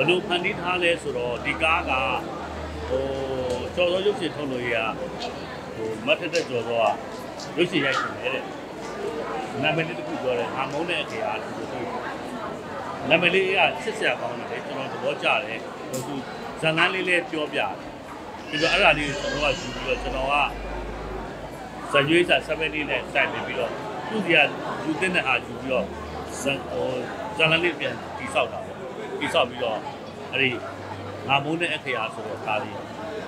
ယ်လိုဖန်တီးထားလဲဆိုတော့ဒီကားကဟိုကျော်စောရုပ်ရှင်ထုတ်လို့ရဟိုမတ်ထက်တဲ့ကျော်စောကရုပ်ရှင်ရိုက်ရှင်တယ်တဲ့နာမည်လေးတစ်ခုပြောတယ်ဟာမုန်းတဲ့အခရာသူတို့နာမည်လေးကချစ်စရာကောင်းတယ်လေကျွန်တော်သဘောကျတယ်ဟိုသူဇာတ်လမ်းလေးလေးပြောပြတယ်ပြီးတော့အဲ့ဒါလေးကျွန်တော်ကယူပြီးတော့ကျွန်တော်ကဇရွေးစာ70နဲ့စိုက်နေပြီးတော့သူ့စီကယူတဲ့နဲ့ဟာယူပြီးတော့ဇန်ဟိုဇာတ်လမ်းလေးပြန်တိဆောက်တာပေါ့ တိဆောက်ပြီးတော့အဲ့ဒီငါမုန်းတဲ့အခရာဆိုတော့ဒါလေး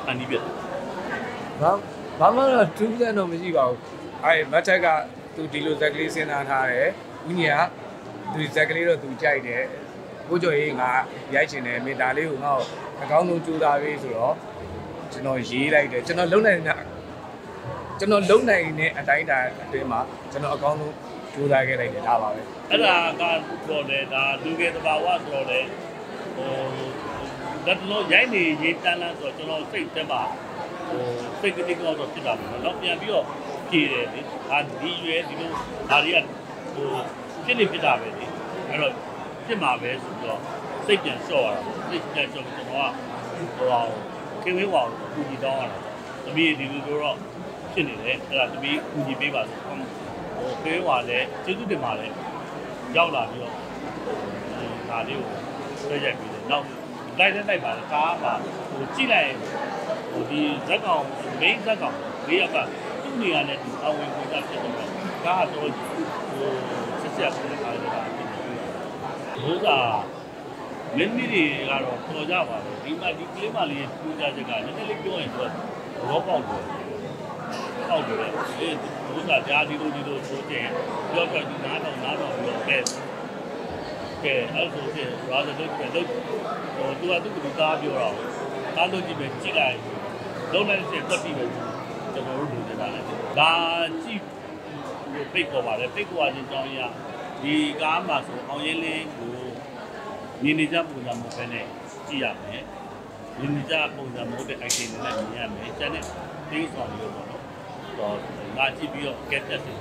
အန်ဒီပြတယ်ဘာဘာမှတော့ထူးဆန်းတော့မရှိပါဘူးအဲမတ်ချက်ကသူဒီလိုဇက်ကလေးစဉ်းစားထားတယ်ဦးညီကသူဇက်ကလေးတော့သူကြိုက်တယ်ကိုကျော်ရေးငါရိုက်ချင်တယ်မေတာလေးကိုငါ့ကိုအကောင်းဆုံးကြိုးစားပေးဆိုတော့ကျွန်တော်ရေးလိုက်တယ်ကျွန်တော်လုံနိုင်တဲ့ကျွန်တော်လုံနိုင်တဲ့အတိုင်းအတာအတွင်းမှာကျွန်တော်အကောင်းဆုံး ကြိုးစားခဲ့လိုက်တယ်ဒါပါပဲအဲ့ဒါကတော့လေဒါလူငယ်တဘာဝဆိုတော့လေဟိုဒါတော့ရိုင်းနေရေးတန်းလန်းဆိုတော့ကျွန်တော်စိတ်တက်ပါဟိုစိတ်ကတိကတော့ဖြစ်တာပေါ့နော်ပြန်ပြီးတော့ဖြေတယ်လေဒါဒီရွယ်ဒီလိုဒါတွေကဟိုဖြစ်နေဖြစ်တာပဲလေအဲ့တော့ဖြစ်မှာပဲဆိုတော့စိတ်ပြန်လျှော့ရတာစိတ်ပြန်လျှော့ကျွန်တော်ကဟိုအောင်ခင်ဝေးဝအောင်ကူညီတောင်းရတာတမီးဒီလိုတော့ဖြစ်နေတယ်အဲ့ဒါတမီးကူညီပေးပါဆိုဟို ခင်ဝေးဝလည်းကျေးဇူးတင်ပါတယ်ရောက်လာပြီးတော့ဒါလေးကိုဆွဲရိုက်ပြီးတယ်နောက်လိုက်တဲ့လိုက်ပါလေကားပါဟိုကြည့်လိုက်ရင်ဟိုဒီဇက်ကောင် main ဇက်ကောင်လေးယောက်ကသူ့နေရာနဲ့သူအဝင်ကိုကြဖြစ်တော့ကားကတော့ဟိုဆက်ဆက်ဖြစ်တဲ့ကားလေးကဖြစ်နေပြီဘိုးသာမင်းမီတွေကတော့ပေါ်ကြပါလေဒီမှာဒီကလေးမလေးပူကြချက်ကနည်းနည်းလေးပြောရင်တော့ဘောပေါက်တယ် ပေါက်တယ်အေးဘိုးသာကြားဒီလိုဒီလိုဆိုတဲ့ပြောပြဒီနားတော့နားတော့ပြီးတော့ကဲကဲအဲ့ဆိုရင်ရာဇလုပ်တယ်လုပ်ဟိုသူကသူ့ကကားပြောတော့ကားလို့ကြည့်ပဲကြည့်လိုက်လုံးလိုက်တဲ့ကွက်တီပဲကျွန်တော်တို့လူနေတာလေဒါကြည့်ပိတ်ခေါ်ပါလေပိတ်ခေါ်ခြင်းကြောင့်ရဒီကားမှာဆိုအောင်ရင်လင်းကိုမြင်နေကြပုံစံမျိုးပဲနဲ့ကြည့်ရမယ်မြင်နေကြပုံစံမျိုးတဲ့ item နဲ့မြင်ရမယ်ကျန်တဲ့ things ဆောင်လို့ပေါ့နော် တော့ငါကြည့်ပြီးတော့ get တက်တယ်